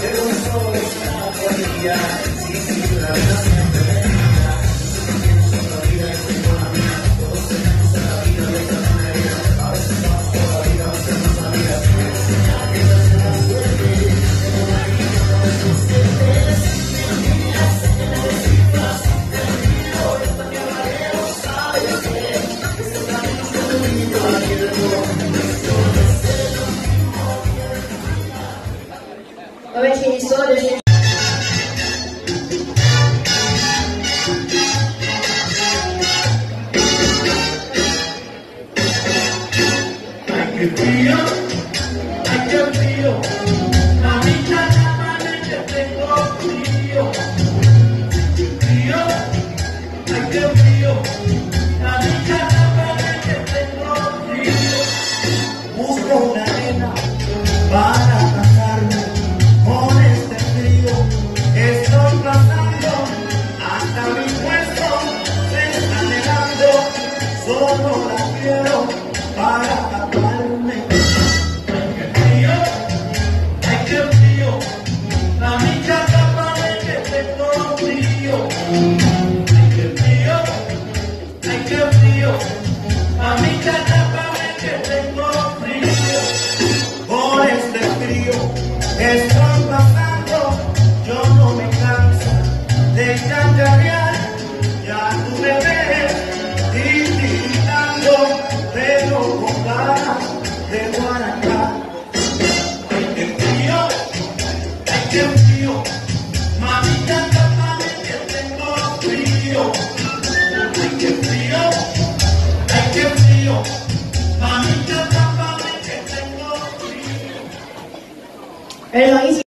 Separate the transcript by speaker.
Speaker 1: Pero no es una
Speaker 2: 我们请所有的学。Very long.